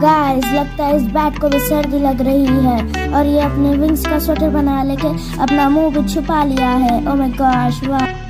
Guys लगता है इस बैट को भी सर्दी लग रही है और ये अपने विंग्स का स्वेटर बना लेके अपना मुँह भी छुपा लिया है। ओ माय गॉश वाह